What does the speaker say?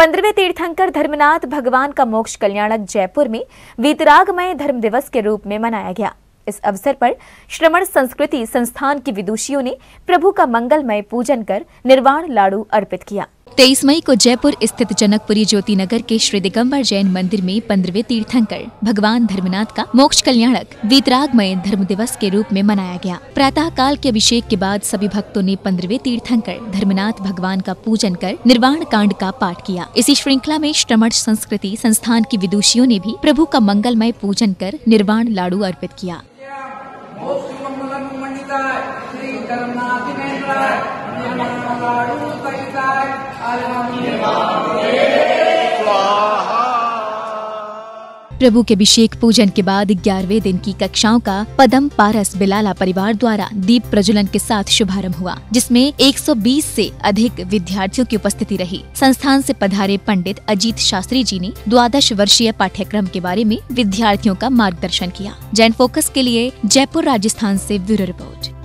पंद्रहवें तीर्थंकर धर्मनाथ भगवान का मोक्ष कल्याणक जयपुर में वीतरागमय धर्म दिवस के रूप में मनाया गया। इस अवसर पर श्रमण संस्कृति संस्थान की विदुषियों ने प्रभु का मंगलमय पूजन कर निर्वाण लाड़ू अर्पित किया। तेईस मई को जयपुर स्थित जनकपुरी ज्योति नगर के श्री दिगम्बर जैन मंदिर में पंद्रहवें तीर्थंकर, भगवान धर्मनाथ का मोक्ष कल्याणक, वीतरागमय धर्म दिवस के रूप में मनाया गया। प्रातः काल के अभिषेक के बाद सभी भक्तों ने पंद्रहवें तीर्थंकर, धर्मनाथ भगवान का पूजन कर निर्वाण कांड का पाठ किया। इसी श्रृंखला में श्रमण संस्कृति संस्थान की विदुषियों ने भी प्रभु का मंगलमय पूजन कर निर्वाण लाड़ू अर्पित किया। श्री प्रभु के अभिषेक पूजन के बाद ग्यारहवें दिन की कक्षाओं का पदम पारस बिलाला परिवार द्वारा दीप प्रज्वलन के साथ शुभारंभ हुआ, जिसमें 120 से अधिक विद्यार्थियों की उपस्थिति रही। संस्थान से पधारे पंडित अजीत शास्त्री जी ने द्वादश वर्षीय पाठ्यक्रम के बारे में विद्यार्थियों का मार्गदर्शन किया। जैन फोकस के लिए जयपुर राजस्थान ऐसी ब्यूरो रिपोर्ट।